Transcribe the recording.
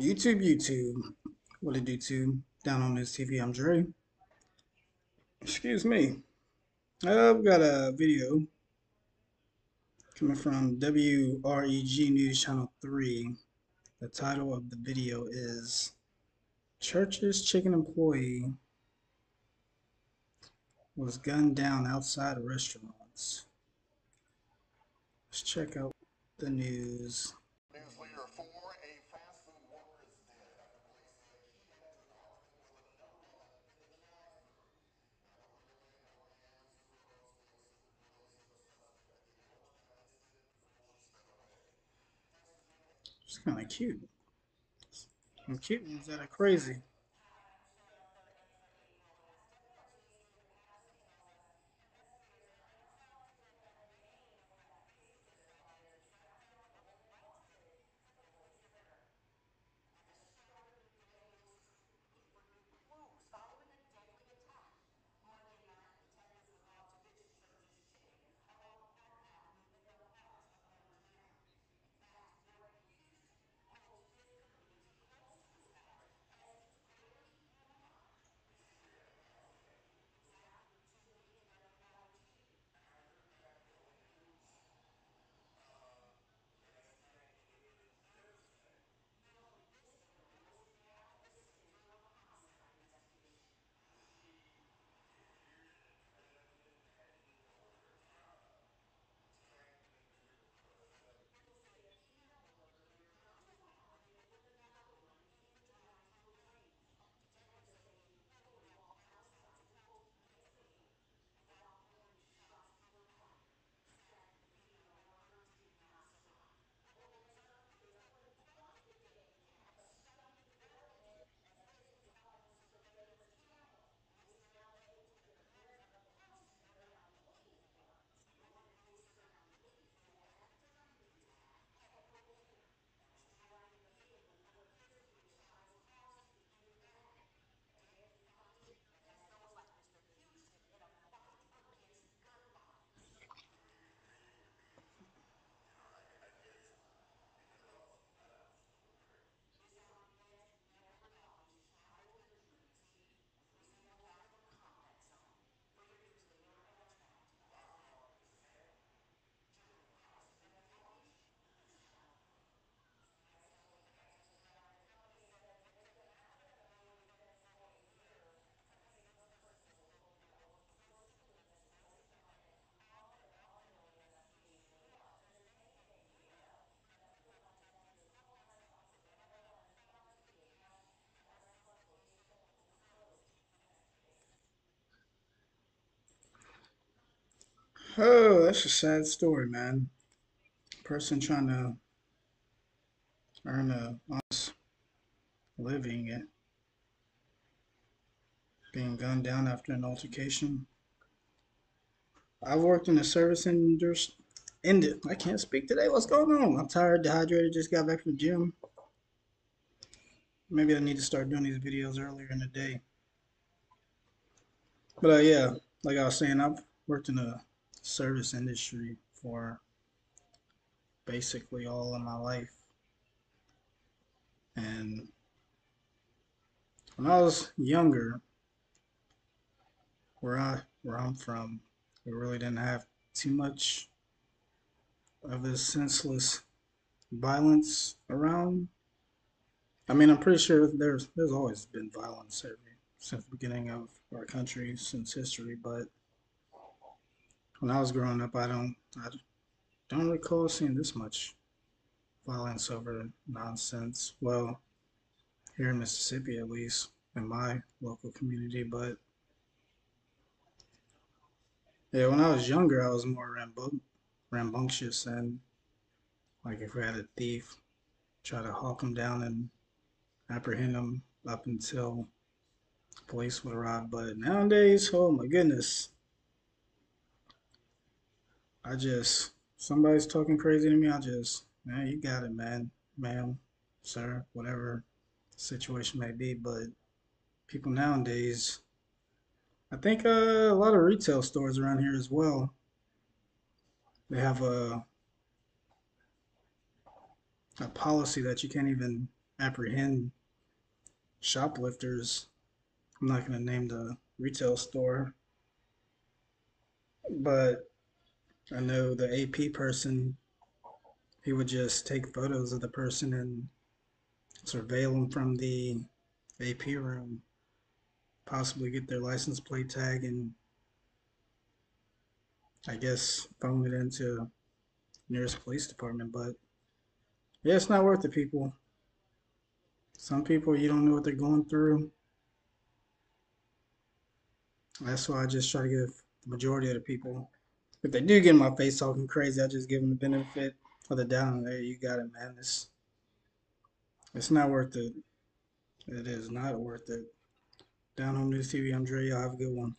YouTube, YouTube. What it do, tube? Down Home News TV, I'm Dre. Excuse me. I've got a video coming from WREG News Channel 3. The title of the video is Church's Chicken Employee was gunned down outside restaurants. Let's check out the. News It's kind of cute. And cute means that are crazy. Oh, that's a sad story, man. Person trying to earn a honest living and being gunned down after an altercation. I've worked in the service industry. Ended. I can't speak today. What's going on? I'm tired, dehydrated. Just got back from the gym. Maybe I need to start doing these videos earlier in the day. But uh, yeah, like I was saying, I've worked in the service industry for basically all of my life. And when I was younger, where I where I'm from, we really didn't have too much of this senseless violence around. I mean, I'm pretty sure there's there's always been violence every, since the beginning of our country, since history. But when I was growing up, I don't I don't recall seeing this much violence over nonsense. Well, here in Mississippi, at least in my local community, but yeah, when I was younger, I was more rambun rambunctious and like if we had a thief, try to hawk him down and apprehend him up until police would arrive. But nowadays, oh my goodness, I just somebody's talking crazy to me. I just man, you got it, man, ma'am, sir, whatever situation may be. But people nowadays, I think uh, a lot of retail stores around here as well. They have a a policy that you can't even apprehend shoplifters. I'm not going to name the retail store, but I know the AP person, he would just take photos of the person and surveil them from the AP room, possibly get their license plate tag and I guess phone it into nearest police department. But yeah, it's not worth it, people. Some people you don't know what they're going through. That's why I just try to give the majority of the people, if they do get my face talking crazy, I just give them the benefit of the doubt. There, you got it, man. It's it's not worth it. It is not worth it. Down Home News TV, I'm Dre. Y'all have a good one.